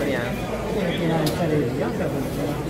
Adriano. Perché non sarebbe?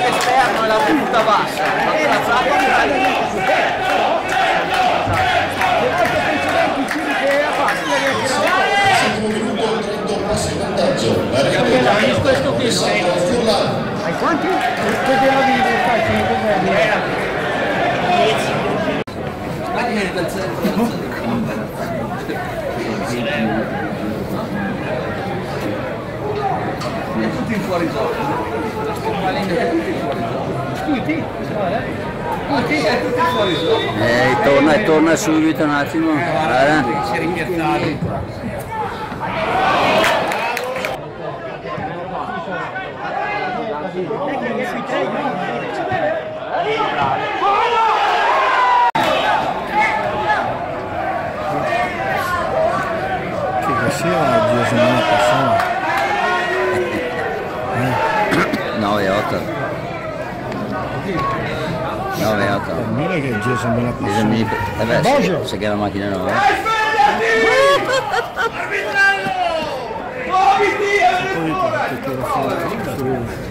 freccia esterno e la punta bassa. Secondo minuto 38 passo in vantaggio. La Real questo qui. Hai quanti? Questo della Vivo, fai 5 Tutti in fuori gioco. Tutti? Tutti e tutti fuori gioco. É, e torna, e torna subito un attimo. Guarda. Che cos'era di settimana passata? 9-8 9 8. Per me che due settimane Bisogna passate. eh beh, Bogio! se, che la macchina è nuova.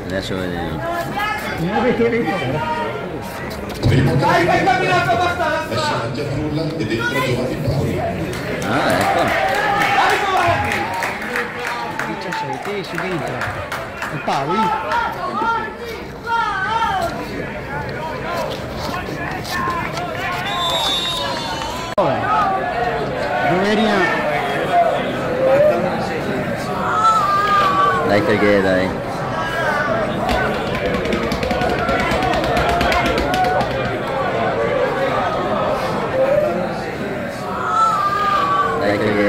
Adesso vediamo. Primo camminato. Lascia avanti a Furlan e dentro Giovanni Paolo. Ah, ecco. 17 si dentro. Il Paoli? Joelhinha. Like again, aí. Like.